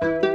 Thank you.